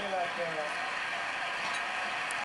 れが今日